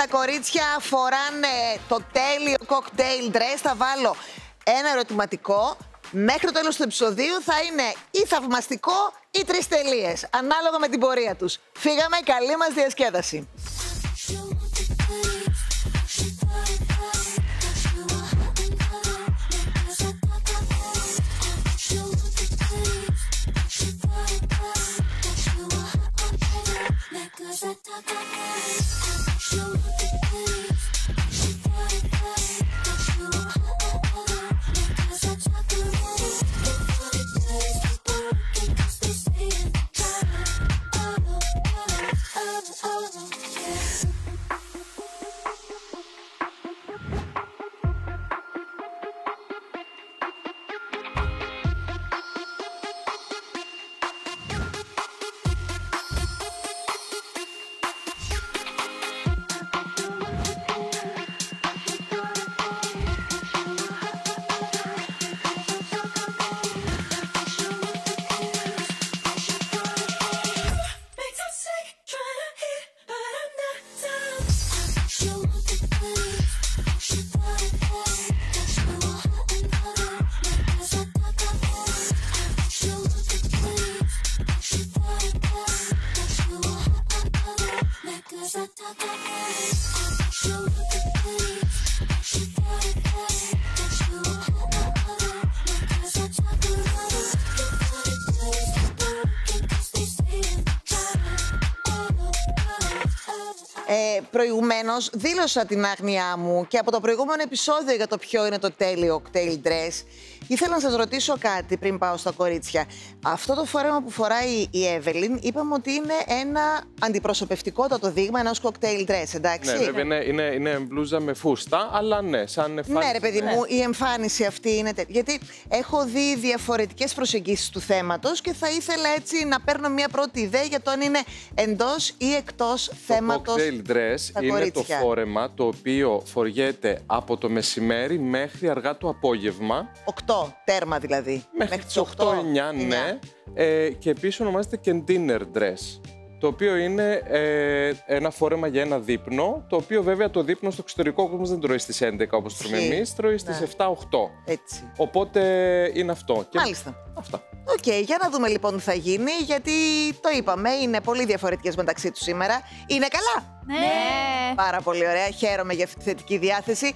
Τα κορίτσια φοράνε το τέλειο cocktail dress. Θα βάλω ένα ερωτηματικό. Μέχρι το τέλος του επεισοδίου θα είναι ή θαυμαστικό ή τρεις τελείες, ανάλογα με την πορεία τους. Φύγαμε, καλή μας διασκέδαση. Makes Show the police. Ε, Προηγουμένως δήλωσα την άγνοιά μου και από το προηγούμενο επεισόδιο για το ποιο είναι το τέλειο cocktail dress. Ήθελα να σας ρωτήσω κάτι πριν πάω στα κορίτσια. Αυτό το φόρεμα που φοράει η Εύελιν είπαμε ότι είναι ένα αντιπροσωπευτικότατο δείγμα ενός cocktail dress, εντάξει; Ναι, βέβαια είναι, είναι, είναι μπλούζα με φούστα, αλλά ναι, σαν εμφάνιση. Ναι, ρε παιδί μου, η εμφάνιση αυτή είναι τέτοια. Γιατί έχω δει διαφορετικές προσεγγίσεις του θέματος και θα ήθελα έτσι να παίρνω μια πρώτη ιδέα για το αν είναι εντός ή εκτός θέματος. Το cocktail dress τα είναι το κορίτσια. φόρεμα το οποίο φοριέται από το μεσημέρι μέχρι αργά το απόγευμα. 8 τέρμα δηλαδή. Μέχρι τις 8-9, ναι. 9. Ε, και επίσης ονομάζεται και dinner dress. Το οποίο είναι ε, ένα φόρεμα για ένα δείπνο, το οποίο βέβαια το δείπνο στο εξωτερικό κόσμος δεν τρώει στις 11 όπως τρώμε Ισχύει. εμείς, τρώει στις Ναι. 7-8. Έτσι. Οπότε είναι αυτό. Και Μάλιστα. Αυτά. Οκ, για να δούμε λοιπόν τι θα γίνει, γιατί το είπαμε, είναι πολύ διαφορετικές μεταξύ τους σήμερα. Είναι καλά! Ναι. Πάρα πολύ ωραία, χαίρομαι για αυτή τη θετική διάθεση.